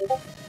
you